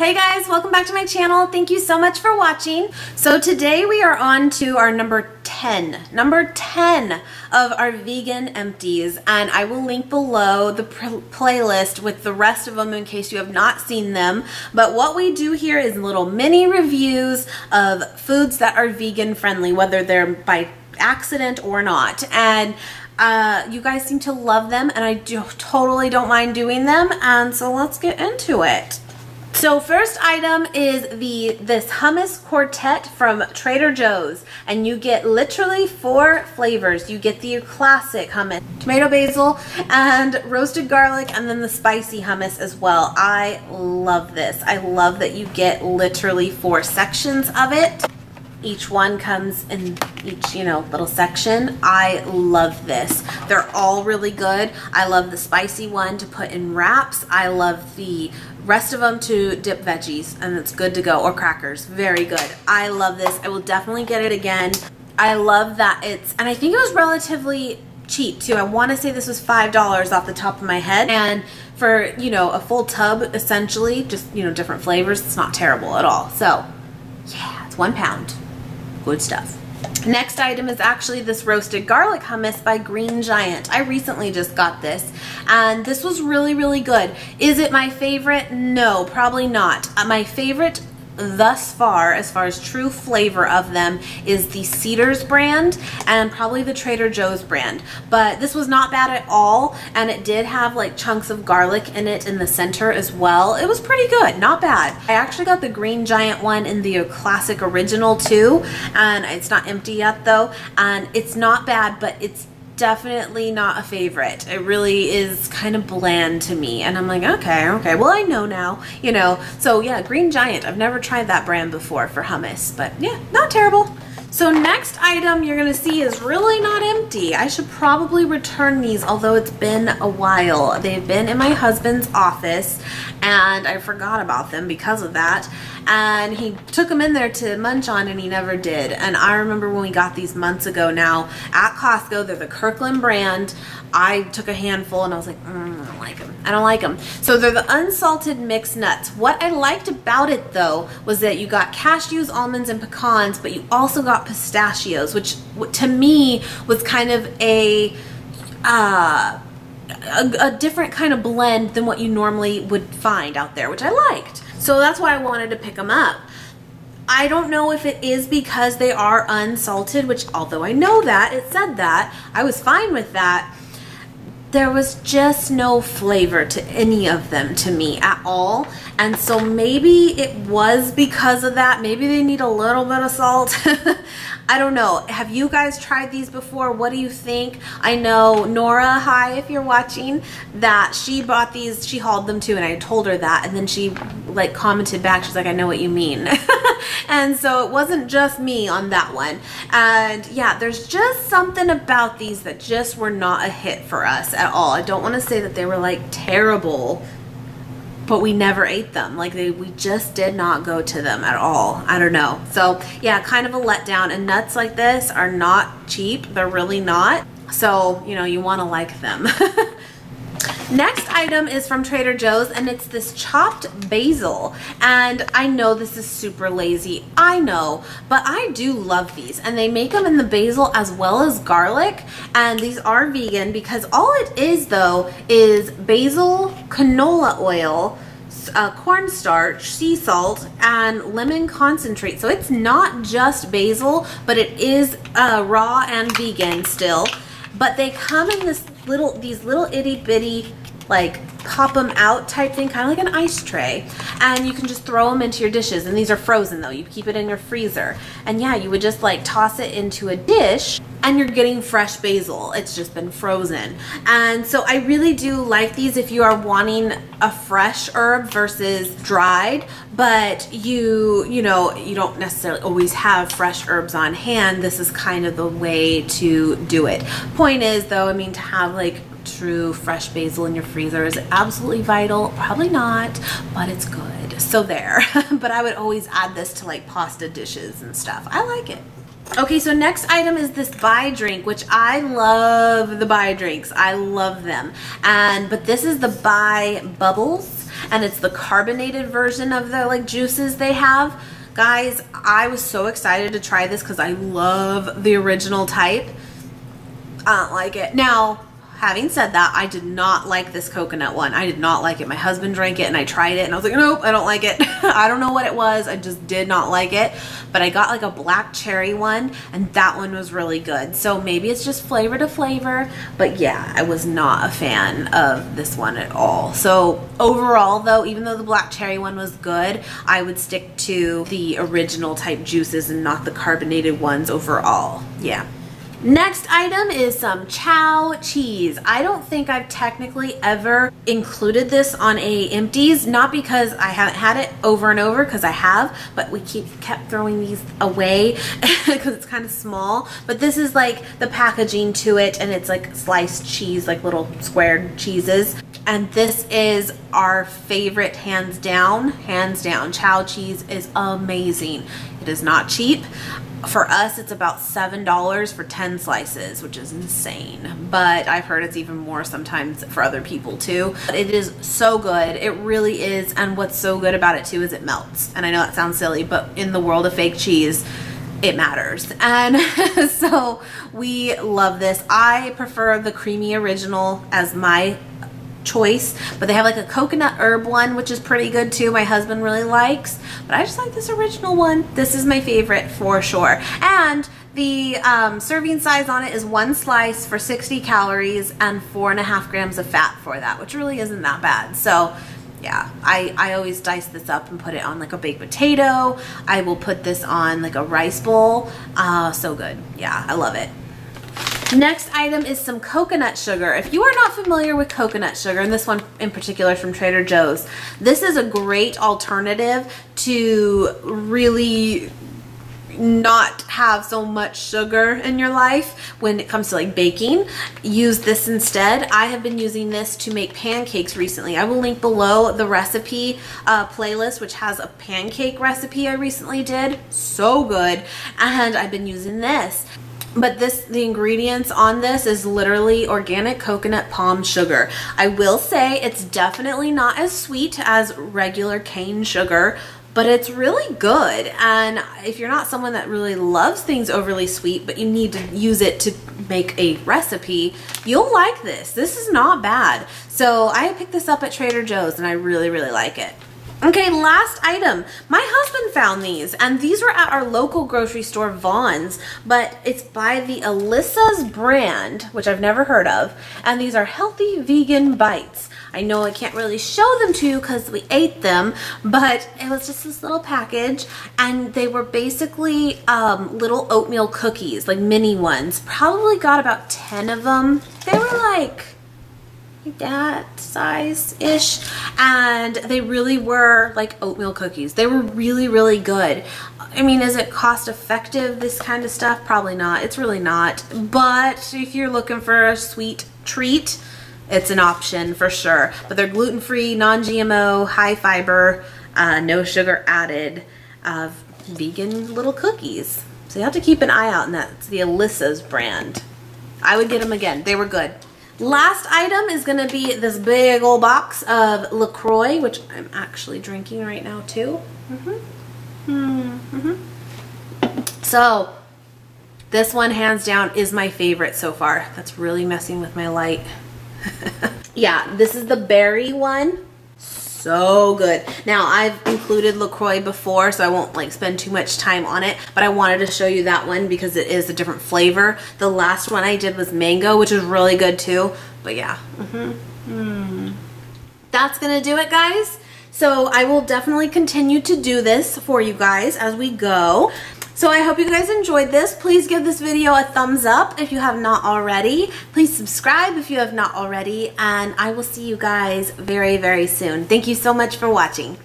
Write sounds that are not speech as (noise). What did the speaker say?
Hey guys, welcome back to my channel. Thank you so much for watching. So today we are on to our number 10, number 10 of our vegan empties and I will link below the playlist with the rest of them in case you have not seen them. But what we do here is little mini reviews of foods that are vegan friendly, whether they're by accident or not. And uh, you guys seem to love them and I do, totally don't mind doing them. And so let's get into it. So first item is the this hummus quartet from Trader Joe's and you get literally four flavors. You get the classic hummus, tomato basil and roasted garlic and then the spicy hummus as well. I love this. I love that you get literally four sections of it. Each one comes in each, you know, little section. I love this. They're all really good. I love the spicy one to put in wraps. I love the rest of them to dip veggies and it's good to go or crackers. Very good. I love this. I will definitely get it again. I love that it's, and I think it was relatively cheap too. I want to say this was $5 off the top of my head. And for, you know, a full tub essentially, just, you know, different flavors, it's not terrible at all. So yeah, it's one pound. Good stuff. Next item is actually this roasted garlic hummus by Green Giant. I recently just got this and this was really, really good. Is it my favorite? No, probably not. Uh, my favorite thus far, as far as true flavor of them, is the Cedars brand and probably the Trader Joe's brand. But this was not bad at all, and it did have like chunks of garlic in it in the center as well. It was pretty good, not bad. I actually got the Green Giant one in the classic original too, and it's not empty yet though, and it's not bad, but it's definitely not a favorite. It really is kind of bland to me. And I'm like, okay, okay, well, I know now, you know. So yeah, Green Giant. I've never tried that brand before for hummus, but yeah, not terrible. So next item you're gonna see is really not empty. I should probably return these, although it's been a while. They've been in my husband's office and I forgot about them because of that. And he took them in there to munch on and he never did. And I remember when we got these months ago now at Costco, they're the Kirkland brand. I took a handful and I was like, mm, I don't like them. I don't like them. So they're the unsalted mixed nuts. What I liked about it though was that you got cashews, almonds, and pecans, but you also got pistachios, which to me was kind of a, uh, a, a different kind of blend than what you normally would find out there, which I liked. So that's why I wanted to pick them up. I don't know if it is because they are unsalted, which although I know that, it said that, I was fine with that there was just no flavor to any of them to me at all. And so maybe it was because of that. Maybe they need a little bit of salt. (laughs) I don't know. Have you guys tried these before? What do you think? I know Nora, hi if you're watching, that she bought these, she hauled them too and I told her that and then she like commented back, she's like, I know what you mean. (laughs) and so it wasn't just me on that one. And yeah, there's just something about these that just were not a hit for us at all. I don't want to say that they were like terrible but we never ate them. Like they, we just did not go to them at all. I don't know. So yeah, kind of a letdown. And nuts like this are not cheap. They're really not. So, you know, you want to like them. (laughs) Next item is from Trader Joe's and it's this chopped basil. And I know this is super lazy, I know, but I do love these. And they make them in the basil as well as garlic. And these are vegan because all it is though is basil, canola oil, uh, cornstarch, sea salt, and lemon concentrate. So it's not just basil, but it is uh, raw and vegan still. But they come in this little, these little itty bitty like pop them out type thing, kind of like an ice tray. And you can just throw them into your dishes. And these are frozen though. You keep it in your freezer. And yeah, you would just like toss it into a dish and you're getting fresh basil. It's just been frozen. And so I really do like these if you are wanting a fresh herb versus dried, but you, you know, you don't necessarily always have fresh herbs on hand. This is kind of the way to do it. Point is though, I mean, to have like true fresh basil in your freezer is absolutely vital. Probably not, but it's good. So there. (laughs) but I would always add this to like pasta dishes and stuff. I like it. Okay, so next item is this Bai drink, which I love the Bai drinks. I love them. And But this is the Bai Bubbles and it's the carbonated version of the like juices they have. Guys, I was so excited to try this because I love the original type. I don't like it. Now, having said that, I did not like this coconut one. I did not like it. My husband drank it and I tried it and I was like, nope, I don't like it. (laughs) I don't know what it was. I just did not like it. But I got like a black cherry one and that one was really good. So maybe it's just flavor to flavor. But yeah, I was not a fan of this one at all. So overall though, even though the black cherry one was good, I would stick to the original type juices and not the carbonated ones overall. Yeah. Next item is some Chao cheese. I don't think I've technically ever included this on a empties, not because I haven't had it over and over, because I have, but we keep kept throwing these away (laughs) because it's kind of small. But this is like the packaging to it, and it's like sliced cheese, like little squared cheeses. And this is our favorite, hands down, hands down. Chao cheese is amazing. It is not cheap. For us it's about seven dollars for 10 slices which is insane. But i've heard it's even more sometimes for other people too. But it is so good. It really is. And what's so good about it too is it melts. And i know that sounds silly but in the world of fake cheese it matters. And (laughs) so we love this. I prefer the creamy original as my choice but they have like a coconut herb one which is pretty good too my husband really likes but I just like this original one. This is my favorite for sure. And the um, serving size on it is one slice for 60 calories and four and a half grams of fat for that which really isn't that bad. So yeah I, I always dice this up and put it on like a baked potato. I will put this on like a rice bowl. Uh, so good. Yeah I love it Next item is some coconut sugar. If you are not familiar with coconut sugar, and this one in particular from Trader Joe's, this is a great alternative to really not have so much sugar in your life when it comes to like baking. Use this instead. I have been using this to make pancakes recently. I will link below the recipe uh, playlist which has a pancake recipe I recently did. So good. And I've been using this but this the ingredients on this is literally organic coconut palm sugar. I will say it's definitely not as sweet as regular cane sugar but it's really good. And if you're not someone that really loves things overly sweet but you need to use it to make a recipe you'll like this. This is not bad. So i picked this up at trader joe's and i really really like it Okay, last item. My husband found these, and these were at our local grocery store, Vons, but it's by the Alyssa's brand, which I've never heard of, and these are healthy vegan bites. I know I can't really show them to you because we ate them, but it was just this little package, and they were basically um, little oatmeal cookies, like mini ones. Probably got about 10 of them. They were like that size-ish and they really were like oatmeal cookies. They were really really good. I mean is it cost effective this kind of stuff? Probably not. It's really not. But if you're looking for a sweet treat it's an option for sure. But they're gluten-free non-GMO high fiber uh, no sugar added uh, vegan little cookies. So you have to keep an eye out and that's the Alyssa's brand. I would get them again. They were good Last item is going to be this big old box of LaCroix, which I'm actually drinking right now too. Mm -hmm. Mm -hmm. So this one hands down is my favorite so far. That's really messing with my light. (laughs) yeah, this is the berry one so good. Now I've included LaCroix before so I won't like spend too much time on it but I wanted to show you that one because it is a different flavor. The last one I did was mango which is really good too but yeah. Mm -hmm. mm. That's gonna do it guys. So I will definitely continue to do this for you guys as we go. So I hope you guys enjoyed this. Please give this video a thumbs up if you have not already. Please subscribe if you have not already. And I will see you guys very, very soon. Thank you so much for watching.